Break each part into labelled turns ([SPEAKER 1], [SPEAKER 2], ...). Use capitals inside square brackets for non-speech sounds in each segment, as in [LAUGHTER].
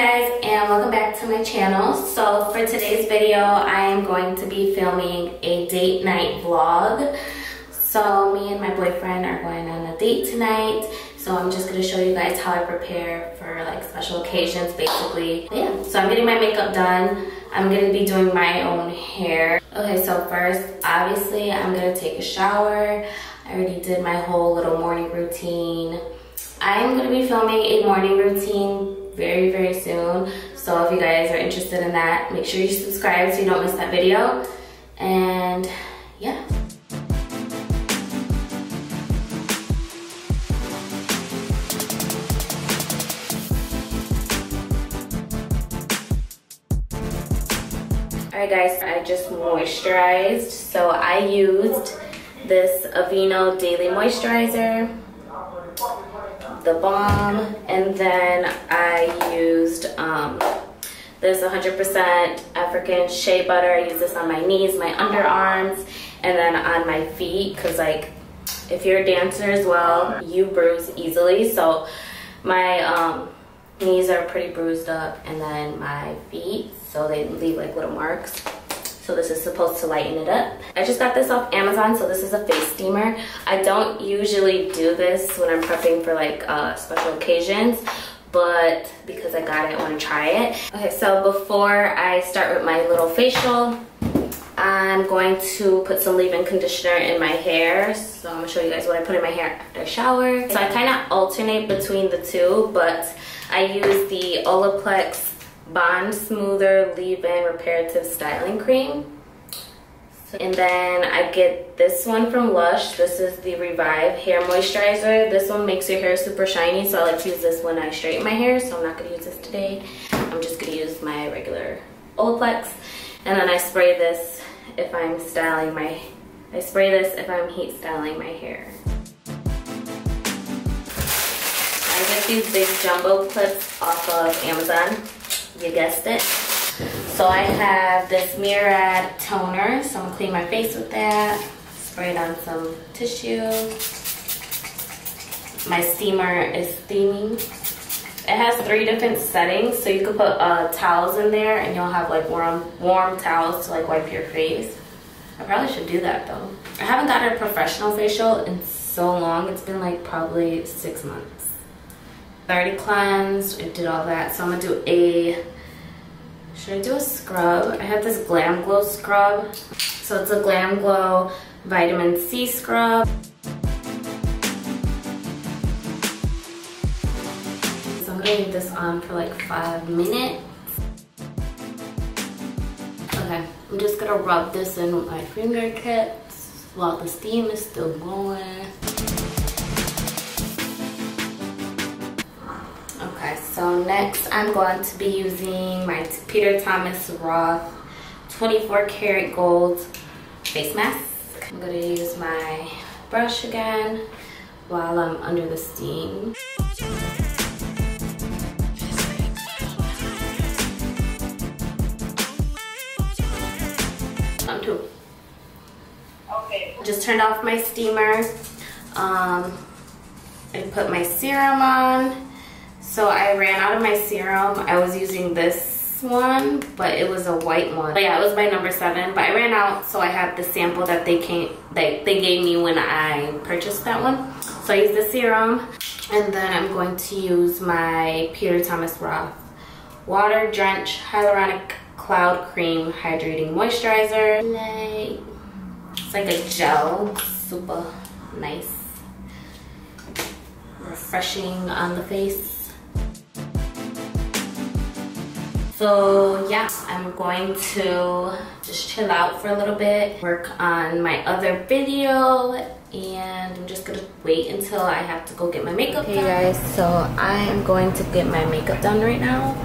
[SPEAKER 1] guys and welcome back to my channel. So for today's video I am going to be filming a date night vlog. So me and my boyfriend are going on a date tonight. So I'm just gonna show you guys how I prepare for like special occasions basically. Yeah, so I'm getting my makeup done. I'm gonna be doing my own hair. Okay, so first, obviously I'm gonna take a shower. I already did my whole little morning routine. I'm gonna be filming a morning routine very, very soon. So if you guys are interested in that, make sure you subscribe so you don't miss that video. And yeah. Alright guys, I just moisturized. So I used this Aveeno Daily Moisturizer, the balm, and then I used um, this 100% African shea butter. I use this on my knees, my underarms, and then on my feet because like if you're a dancer as well, you bruise easily. So my um, knees are pretty bruised up and then my feet so they leave like little marks. So this is supposed to lighten it up. I just got this off Amazon, so this is a face steamer. I don't usually do this when I'm prepping for like uh, special occasions, but because I got it, I want to try it. Okay, so before I start with my little facial, I'm going to put some leave-in conditioner in my hair. So I'm gonna show you guys what I put in my hair after I shower. So I kind of alternate between the two, but I use the Olaplex Bond Smoother Leave-In Reparative Styling Cream. And then I get this one from Lush. This is the Revive Hair Moisturizer. This one makes your hair super shiny, so I like to use this when I straighten my hair, so I'm not gonna use this today. I'm just gonna use my regular Olaplex. And then I spray this if I'm styling my, I spray this if I'm heat styling my hair. I get these big jumbo clips off of Amazon you guessed it. So I have this Murad toner, so I'm gonna clean my face with that. Spray it on some tissue. My steamer is steaming. It has three different settings, so you can put uh, towels in there and you'll have like warm, warm towels to like wipe your face. I probably should do that though. I haven't got a professional facial in so long. It's been like probably six months. 30 cleansed, I did all that. So I'm gonna do a, should I do a scrub? I have this Glam Glow scrub. So it's a Glam Glow vitamin C scrub. So I'm gonna leave this on for like five minutes. Okay, I'm just gonna rub this in with my fingertips while the steam is still going. So next I'm going to be using my Peter Thomas Roth 24 karat gold face mask. I'm going to use my brush again while I'm under the steam. I'm too. Okay. Just turned off my steamer. Um, I put my serum on so I ran out of my serum. I was using this one, but it was a white one. But yeah, it was my number seven, but I ran out, so I have the sample that they came, they, they gave me when I purchased that one. So I used the serum, and then I'm going to use my Peter Thomas Roth Water Drench Hyaluronic Cloud Cream Hydrating Moisturizer. It's like a gel, super nice. Refreshing on the face. So yeah, I'm going to just chill out for a little bit, work on my other video, and I'm just gonna wait until I have to go get my makeup okay, done. guys, so I am going to get my makeup done right now.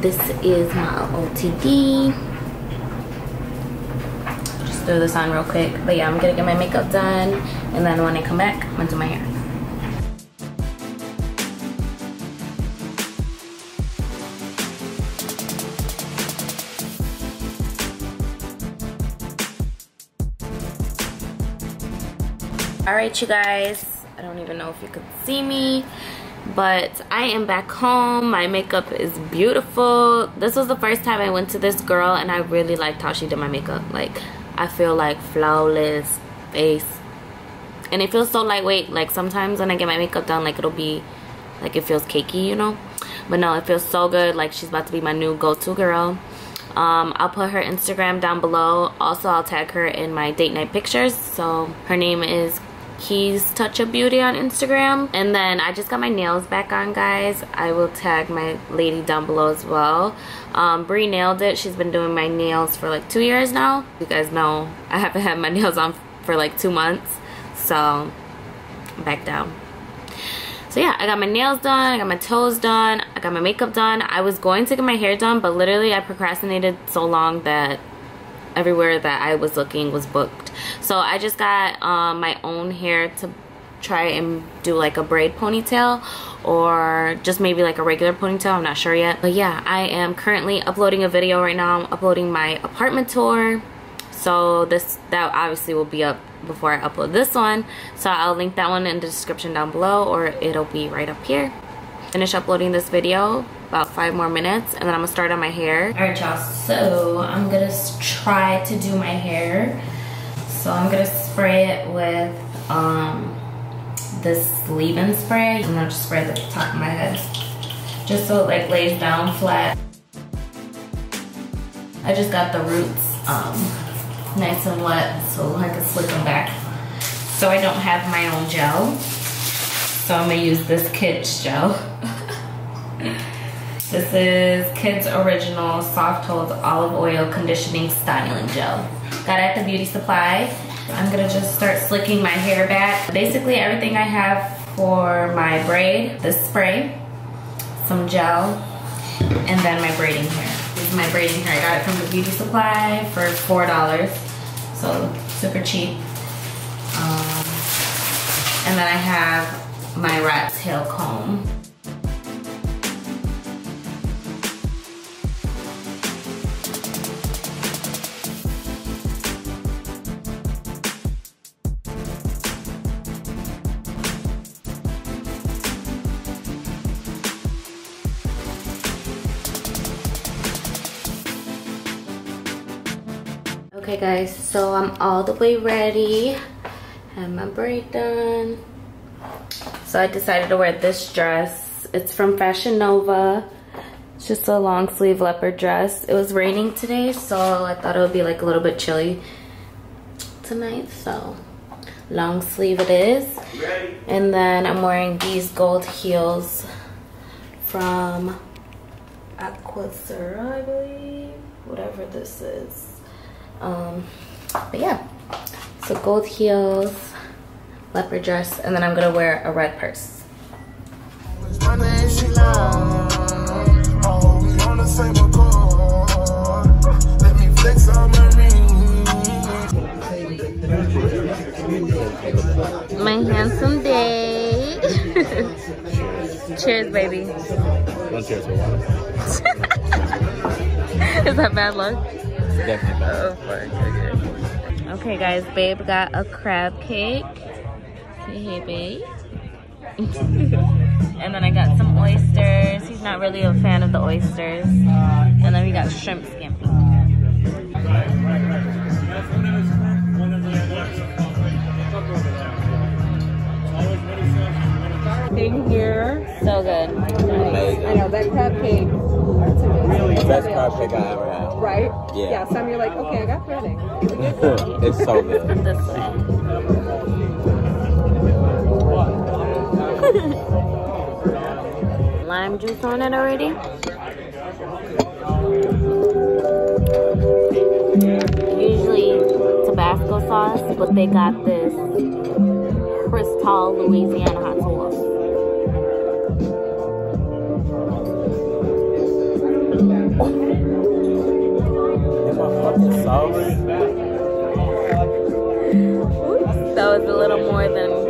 [SPEAKER 1] This is my OTD. Just throw this on real quick. But yeah, I'm gonna get my makeup done, and then when I come back, I'm gonna do my hair. All right you guys. I don't even know if you could see me but I am back home. My makeup is beautiful. This was the first time I went to this girl and I really liked how she did my makeup. Like I feel like flawless face. And it feels so lightweight. Like sometimes when I get my makeup done like it'll be like it feels cakey you know? But no it feels so good. Like she's about to be my new go-to girl. Um, I'll put her Instagram down below. Also I'll tag her in my date night pictures. So her name is Keys Touch of Beauty on Instagram. And then I just got my nails back on, guys. I will tag my lady down below as well. Um, Brie nailed it. She's been doing my nails for like two years now. You guys know [LAUGHS] I haven't had my nails on for like two months. So, back down. So yeah, I got my nails done, I got my toes done, I got my makeup done. I was going to get my hair done, but literally I procrastinated so long that everywhere that I was looking was booked. So I just got um, my own hair to try and do like a braid ponytail or just maybe like a regular ponytail i'm not sure yet. But yeah i am currently uploading a video right now. I'm uploading my apartment tour. So this that obviously will be up before i upload this one. So i'll link that one in the description down below or it'll be right up here. Finish uploading this video about five more minutes and then I'm gonna start on my hair. All right y'all, so I'm gonna try to do my hair. So I'm gonna spray it with um, this leave-in spray. I'm gonna just spray the top of my head just so it like lays down flat. I just got the roots um, nice and wet so I can slick them back. So I don't have my own gel. So I'm gonna use this Kids gel. [LAUGHS] This is Kids Original Soft Hold Olive Oil Conditioning Styling Gel. Got at the beauty supply. I'm gonna just start slicking my hair back. Basically everything I have for my braid, the spray, some gel, and then my braiding hair. This is my braiding hair. I got it from the beauty supply for $4. So super cheap. Um, and then I have my rat's tail comb. Okay guys, so I'm all the way ready. Have my braid done. So I decided to wear this dress. It's from Fashion Nova. It's just a long sleeve leopard dress. It was raining today, so I thought it would be like a little bit chilly tonight. So long sleeve it is. And then I'm wearing these gold heels from Aquazzura, I believe. Whatever this is. Um, but yeah, so gold heels, leopard dress, and then I'm gonna wear a red purse. My handsome day. [LAUGHS] cheers, baby. Cheers for water. Is that bad luck? Definitely Oh. Okay. okay, guys. Babe got a crab cake. Say hey, babe. [LAUGHS] and then I got some oysters. He's not really a fan of the oysters. And then we got shrimp scampi.
[SPEAKER 2] Thing here.
[SPEAKER 1] So good.
[SPEAKER 2] I know that crab cake.
[SPEAKER 3] Really, best crab cake I ever had.
[SPEAKER 2] Right?
[SPEAKER 3] Yeah.
[SPEAKER 2] Yeah. Some you're like, okay, I got threading. [LAUGHS]
[SPEAKER 3] it's so good.
[SPEAKER 1] This [LAUGHS] way. Lime juice on it already. Usually Tabasco sauce, but they got this Crystal Louisiana hot sauce. That was a little more than